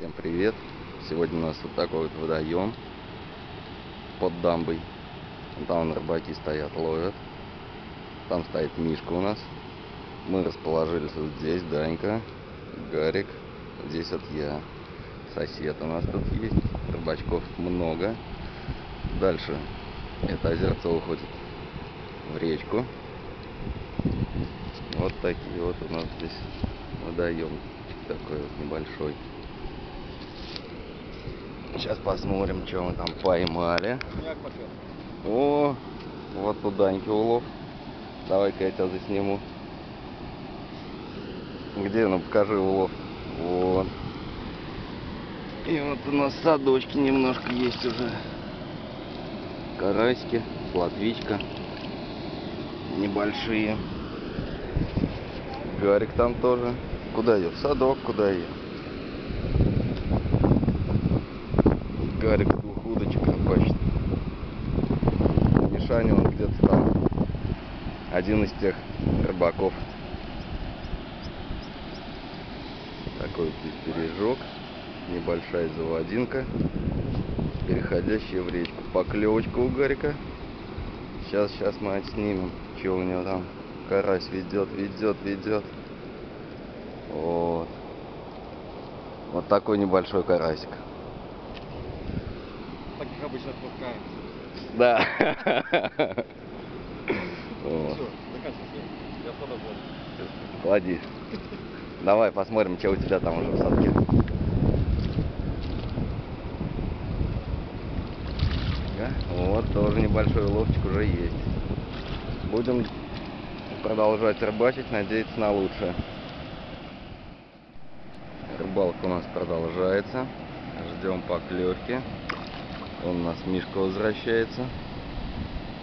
Всем привет! Сегодня у нас вот такой вот водоем под дамбой. Там рыбаки стоят, ловят. Там стоит Мишка у нас. Мы расположились вот здесь, Данька, Гарик. Здесь вот я. Сосед у нас тут есть. Рыбачков много. Дальше это озерцо уходит в речку. Вот такие вот у нас здесь водоем такой вот небольшой. Сейчас посмотрим, что мы там поймали. О, вот у Даньки улов. Давай-ка я тебя засниму. Где? Ну покажи улов. Вот. И вот у нас садочки немножко есть уже. Карасики, плотвичка. Небольшие. Гарик там тоже. Куда идет? В садок куда идет? Гарик двух удочек рыбачит. Мишаня он где-то там. Один из тех рыбаков. Такой бережок. Небольшая заводинка. Переходящая в речку. Поклевочка у Гарика. Сейчас, сейчас мы отснимем, что у него там. Карась ведет, ведет, ведет. Вот. Вот такой небольшой карасик. Таких обычно отпускаем. Да. Вот. Клади. Давай посмотрим, что у тебя там уже в садке. Вот, тоже небольшой уловчик уже есть. Будем продолжать рыбачить, надеяться на лучшее. Рыбалка у нас продолжается. Ждем поклевки. Он у нас Мишка возвращается.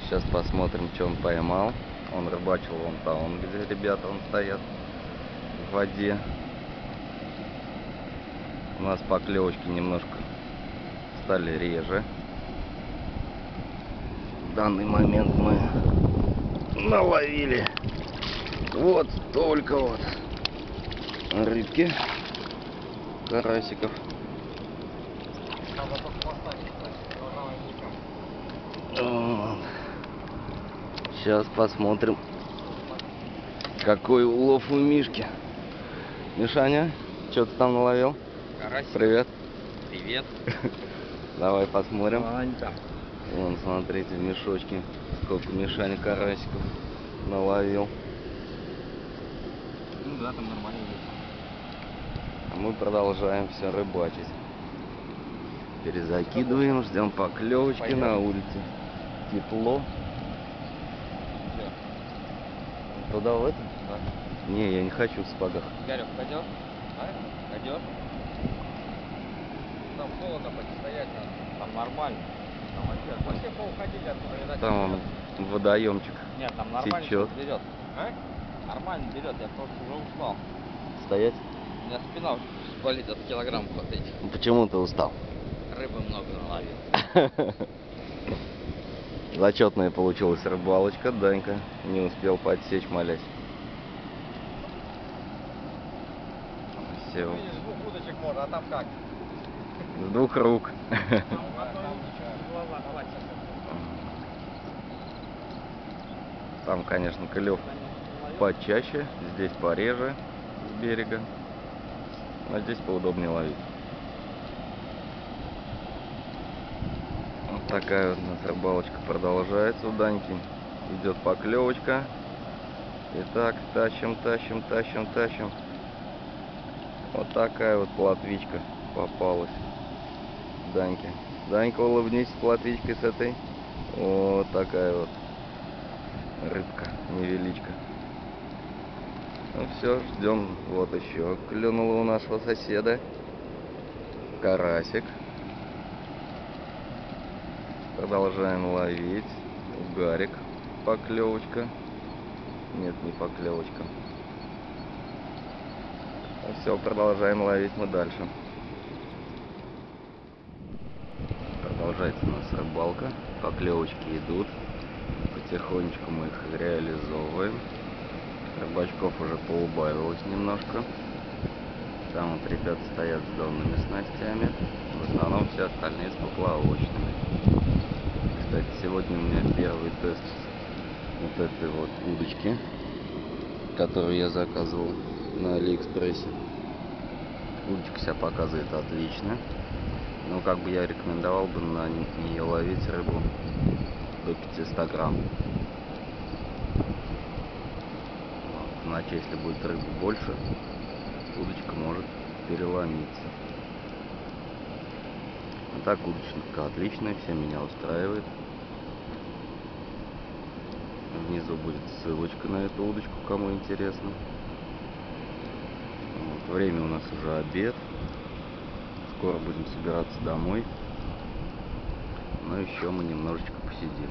Сейчас посмотрим, что он поймал. Он рыбачил вон там, где ребята он стоят в воде. У нас поклевочки немножко стали реже. В данный момент мы наловили вот столько вот рыбки, карасиков. Надо только поставить, кстати, должна никак. Сейчас посмотрим, какой улов у Мишки. Мишаня, что ты там наловил? Карасик. Привет. Привет. Давай посмотрим. Анька. Вон, смотрите, в мешочке, сколько Мишаня карасиков наловил. Ну да, там нормально. А мы продолжаем все рыбачить. Перезакидываем, ждем поклевочки Пойдем. на улице. Тепло. Все. Туда в это? Да. Не, я не хочу в сапогах. Гарик, пойдешь? А? Пойдешь? Там холодно, постоять надо. Там нормально. Там вообще, все поуходили оттуда, видать. Там берет. водоемчик Нет, там нормально течет. берет. А? Нормально берет, я просто уже устал. стоять. У меня спина болит от килограммов вот этих. Почему ты устал? Рыбы много наловил. Зачетная получилась рыбалочка, Данька не успел подсечь, молясь. Все, с двух рук. Там, конечно, клев почаще, здесь пореже с берега, но здесь поудобнее ловить. Вот такая вот у нас рыбалочка продолжается у Даньки. Идет поклевочка. Итак, тащим, тащим, тащим, тащим. Вот такая вот плотвичка попалась Даньке. Данька, улыбнись с плотвичкой с этой. Вот такая вот рыбка, невеличка. Ну все, ждем. Вот еще клюнула у нашего соседа. Карасик. Продолжаем ловить. Гарик. Поклевочка. Нет, не поклевочка. все, продолжаем ловить мы дальше. Продолжается у нас рыбалка. Поклевочки идут. Потихонечку мы их реализовываем. Рыбачков уже поубавилось немножко. Там вот ребята стоят с донными снастями. В основном все остальные с поплавочными. Кстати, сегодня у меня первый тест вот этой вот удочки, которую я заказывал на Алиэкспрессе. Удочка себя показывает отлично. Но как бы я рекомендовал бы на нее ловить рыбу до 500 грамм. Вот. Если будет рыбы больше, удочка может переломиться. Так удочка отличная, все меня устраивает. Внизу будет ссылочка на эту удочку, кому интересно. Вот, время у нас уже обед. Скоро будем собираться домой. Но еще мы немножечко посидим.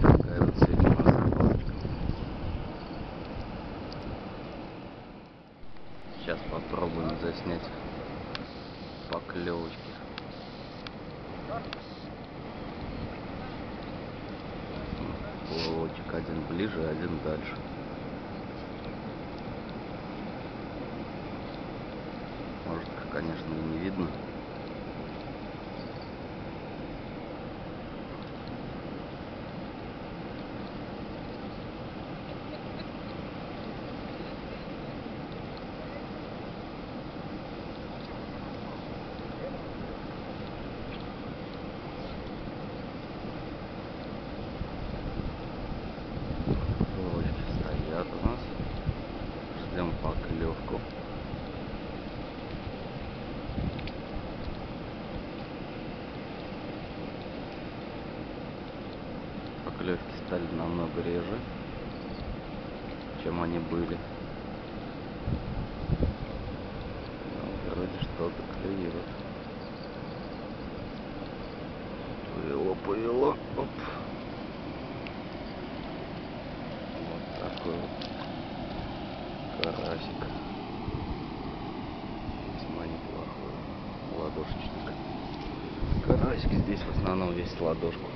Вот такая вот сегодня у нас рыбалочка. Сейчас попробуем заснять поклевочки. Плавочек один ближе, один дальше. Может, конечно, и не видно. Плавочки стоят у нас. Ждем поклевку. Поклевки стали намного реже, чем они были. Ну, вроде что-то клюет. Повело, повело. Оп. Вот такой вот карасик. Весьма неплохой. Ладошечник. Карасик здесь в основном весь ладошку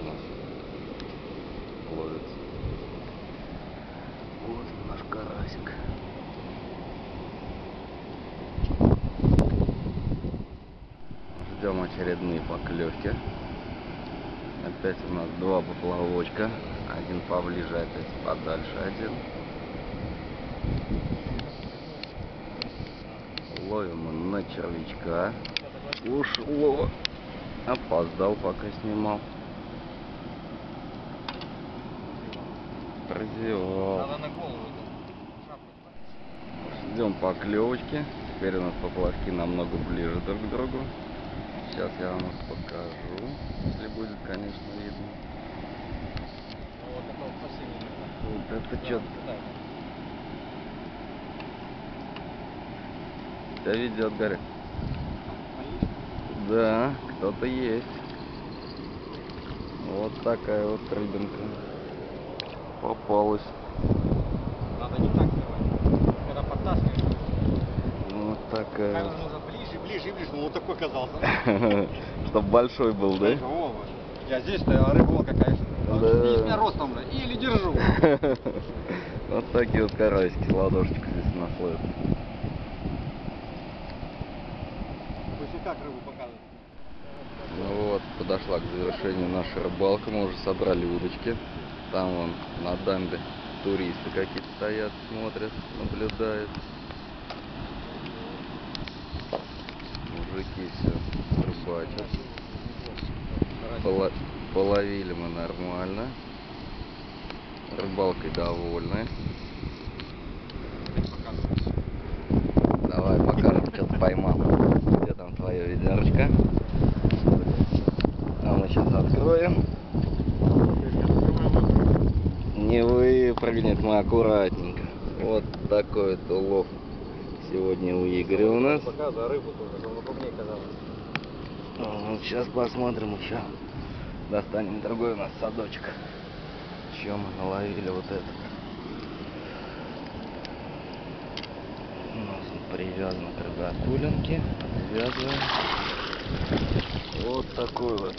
у нас ловится. Вот наш карасик. Ждем очередные поклевки. Опять у нас два поплавочка. Один поближе, опять подальше один. Ловим мы на червячка. Ушло. Опоздал, пока снимал. Шапку. Ждем поклевочки. Теперь у нас поплавки намного ближе друг к другу. Сейчас я вам их покажу. Если будет, конечно, видно. Ну вот это вот совсем не видно. Вот это Да, что? вот туда. Тебя ведет. Боишься? Да, кто-то есть. Вот такая вот рыбинка. Попалась. Надо не так снимать. Когда подтаскиваешь, Вот камера такая. нужно ближе, ближе, ближе. Ну вот такой оказался. Чтоб большой был, да? Вот. Я здесь-то, а рыба вон какая. Да. Меня ростом, бля, еле держу. Вот такие вот карасики с ладошечкой здесь у нас ловят. После как рыбу показывать? Ну вот, подошла к завершению наша рыбалка. Мы уже собрали удочки. Там вон на дамбе туристы какие-то стоят, смотрят, наблюдают. Мужики все рыбачат. Пола- половили мы нормально. Рыбалкой довольны. Давай покажем, что ты поймал. Где там твое ведерочко? А мы сейчас откроем. Не выпрыгнет мы аккуратненько. Вот такой вот улов сегодня у Игоря у нас. Показывай рыбу тоже, чтобы крупнее казалось. Вот сейчас посмотрим еще. Достанем другой у нас садочек. Чем мы наловили вот этот. У нас он привязан к рогатулинке. Отвязываем. Вот такой вот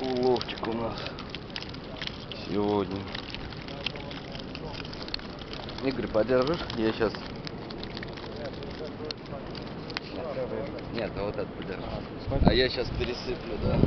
уловчик у нас сегодня. Игорь, подержишь? Я сейчас... Нет, ну вот это подержишь. А я сейчас пересыплю, да.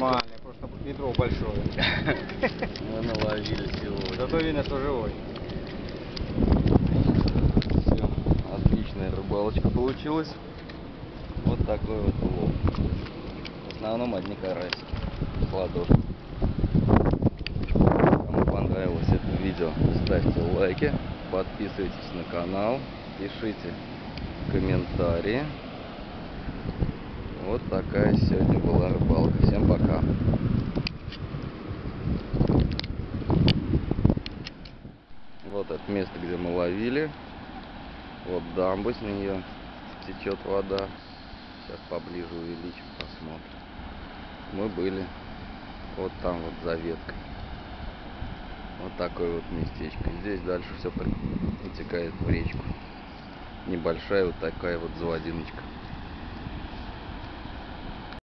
Нормально, просто ведро большое. Мы наловили сегодня. Зато видно, что живой. Все, отличная рыбалочка получилась. Вот такой вот улов. В основном одни карасики ладошки. Кому понравилось это видео, ставьте лайки, подписывайтесь на канал, пишите комментарии. Вот такая сегодня была рыбалка. Всем пока. Вот это место, где мы ловили. Вот дамба с нее течет вода. Сейчас поближе увеличим, посмотрим. Мы были вот там вот за веткой. Вот такое вот местечко. Здесь дальше все утекает в речку. Небольшая вот такая вот заводиночка.